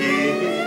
crooked